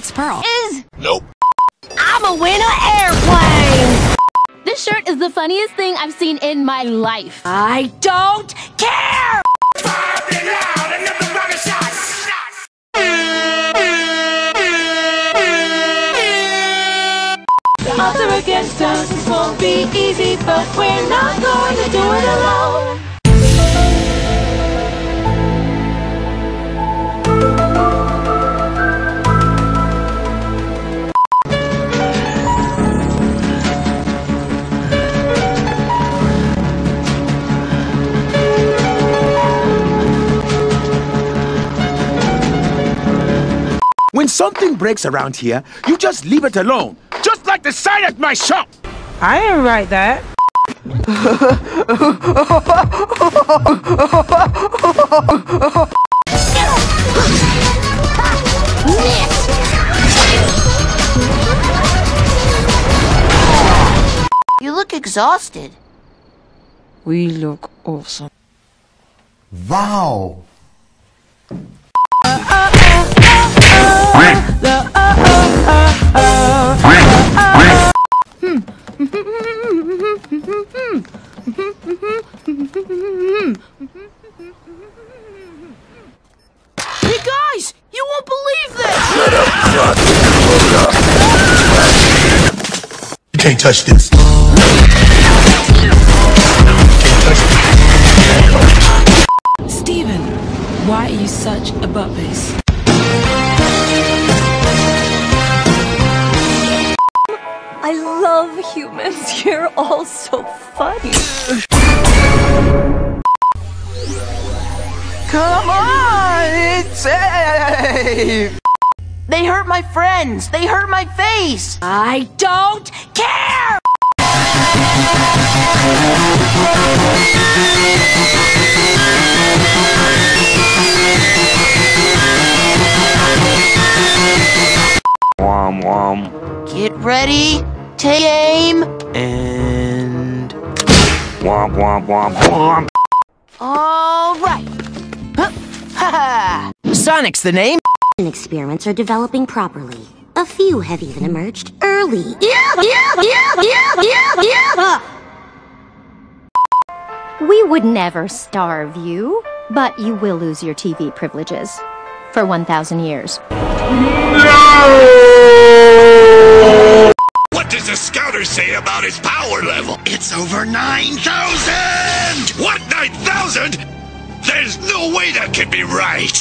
Max Pearl. Is Nope. I'm a winner airplane. This shirt is the funniest thing I've seen in my life. I don't care. Odds are against us, this won't be easy, but we're not going to do it alone. When something breaks around here, you just leave it alone. Just like the sign at my shop. I didn't write that. You look exhausted. We look awesome. Wow. Can't touch this. Steven, why are you such a butt face? I love humans. You're all so funny. Come on, it's safe. They hurt my friends. They hurt my face. I don't care. Wom wom. Get ready. Take aim. And. Womp womp womp womp. All right. Huh. Ha ha. Sonic's the name. Experiments are developing properly. A few have even emerged early. Yeah, yeah, yeah, yeah, yeah, yeah. We would never starve you, but you will lose your TV privileges for 1,000 years. No! What does the scouter say about his power level? It's over 9,000! What, 9,000? There's no way that could be right!